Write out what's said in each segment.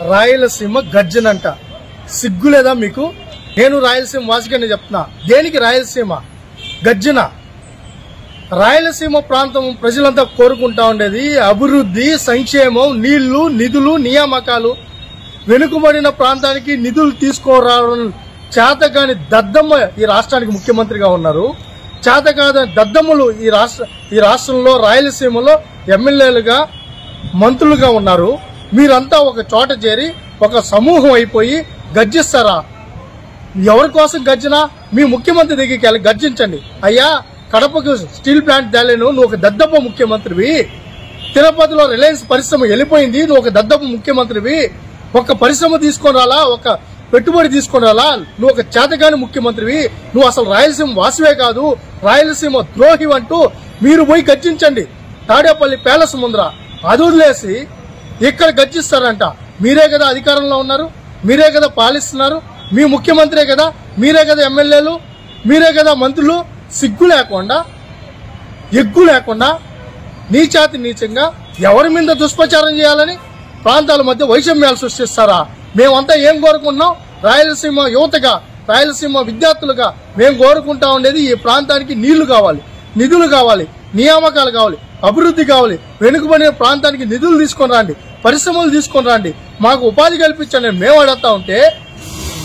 రాయలసీమ గర్జనంట. సిగ్గు లేదా మీకు? నేను రాయలసీమ వాసిగానే చెప్తున్నా. దేనికి రాయలసీమ? గర్జన. రాయలసీమ ప్రాంతం ప్రజలంతా కోరుకుంటా ఉండేది అభివృద్ధి సంక్షేమం నీళ్ళు నిధులు నియామకాలు. వెనుకబడిన ప్రాంతానికి నిధులు తీసుకురావడం చేతగాని దద్దమ్మ ఈ రాష్ట్రానికి ముఖ్యమంత్రిగా ఉన్నారు. చేతకాదని దద్దమ్మలు ఈ రాష్ట్ర ఈ రాష్ట్రంలో రాయలసీమలో ఎమ్మెల్యేలుగా మంత్రులుగా ఉన్నారు. మీరంతా ఒక చోట చేరి ఒక సమూహం అయిపోయి గర్జిస్తారా? ఎవరి కోసం గర్జన? మీ ముఖ్యమంత్రి దగ్గరికి వెళ్ళి గర్జించండి. అయ్యా కడపకు స్టీల్ ప్లాంట్ తేలేను నువ్వు ఒక దద్దప్ప ముఖ్యమంత్రివి. తిరుపతిలో రిలయన్స్ పరిశ్రమ వెళ్ళిపోయింది నువ్వు ఒక దద్దప్ప ముఖ్యమంత్రివి. ఒక పరిశ్రమ తీసుకొని రాలా? ఒక పెట్టుబడి తీసుకొని రాలా? నువ్వు ఒక చేతగాని ముఖ్యమంత్రివి. నువ్వు అసలు రాయలసీమ వాసివే కాదు రాయలసీమ ద్రోహి అంటూ మీరు పోయి గర్జించండి. తాడేపల్లి ప్యాలెస్ ముందర అది వదిలేసి ఇక్కడ గర్జిస్తారంట. మీరే కదా అధికారంలో ఉన్నారు మీరే కదా పాలిస్తున్నారు మీ ముఖ్యమంత్రే కదా మీరే కదా ఎమ్మెల్యేలు మీరే కదా మంత్రులు సిగ్గు లేకుండా ఎగ్గు లేకుండా నీచాతి నీచంగా ఎవరి మీద దుష్ప్రచారం చేయాలని ప్రాంతాల మధ్య వైషమ్యాలు సృష్టిస్తారా? మేమంతా ఏం కోరుకుంటున్నాం? రాయలసీమ యువతగా రాయలసీమ విద్యార్థులుగా మేము కోరుకుంటా ఉండేది ఈ ప్రాంతానికి నీళ్ళు కావాలి నిధులు కావాలి నియామకాలు కావాలి. అభివృద్ధి కావాలి. వెనుకబడిన ప్రాంతానికి నిధులు తీసుకొని రండి. పరిశ్రమలు తీసుకొని రండి. మాకు ఉపాధి కల్పించండి మేము అడుగుతా ఉంటే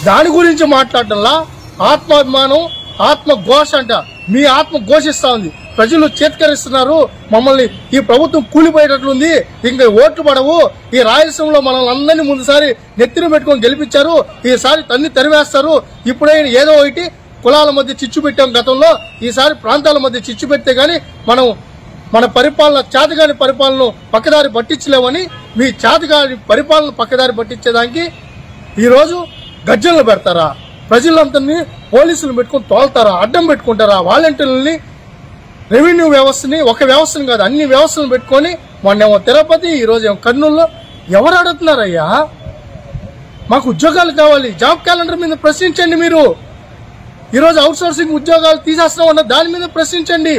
దాని గురించి మాట్లాడటంలా ఆత్మాభిమానం ఆత్మఘోష అంట. మీ ఆత్మ ఘోషిస్తా ఉంది. ప్రజలు చేత్కరిస్తున్నారు. మమ్మల్ని ఈ ప్రభుత్వం కూలిపోయేటట్లుంది. ఇంకా ఓట్లు పడవు. ఈ రాయలసీమలో మనల్ని అందరినీ ముందుసారి నెత్తిన పెట్టుకొని గెలిపించారు. ఈసారి తన్ని తరివేస్తారు. ఇప్పుడైనా ఏదో ఒకటి కులాల మధ్య చిచ్చు పెట్టాం గతంలో. ఈసారి ప్రాంతాల మధ్య చిచ్చు పెడితే గానీ మనం మన పరిపాలన చేతగాని పరిపాలన పక్కదారి పట్టించలేమని మీ చేతగాని పరిపాలన పక్కదారి పట్టించేదానికి ఈరోజు గజ్జలను పెడతారా? ప్రజలందరినీ పోలీసులు పెట్టుకొని తోలుతారా? అడ్డం పెట్టుకుంటారా? వాలంటీర్లని రెవెన్యూ వ్యవస్థని ఒక వ్యవస్థను కాదు అన్ని వ్యవస్థలను పెట్టుకొని మొన్నేమో తిరుపతి ఈరోజు ఏమో కర్నూలులో ఎవరు అడుగుతున్నారయ్యా? మాకు ఉద్యోగాలు కావాలి. జాబ్ క్యాలెండర్ మీద ప్రశ్నించండి మీరు. ఈరోజు అవుట్ సోర్సింగ్ ఉద్యోగాలు తీసేస్తామన్న దాని మీద ప్రశ్నించండి.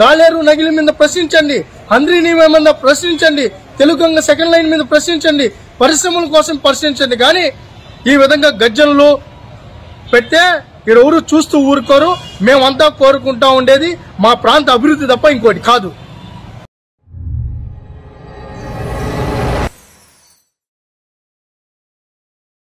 గాలేరు నగిలి మీద ప్రశ్నించండి. హంద్రీ నీవే మీద ప్రశ్నించండి. తెలుగంగ సెకండ్ లైన్ మీద ప్రశ్నించండి. పరిశ్రమల కోసం ప్రశ్నించండి కానీ ఈ విధంగా గజ్జలు పెడితే ఎవరు చూస్తూ ఊరుకోరు. మేమంతా కోరుకుంటా ఉండేది మా ప్రాంత అభివృద్ధి తప్ప ఇంకోటి కాదు.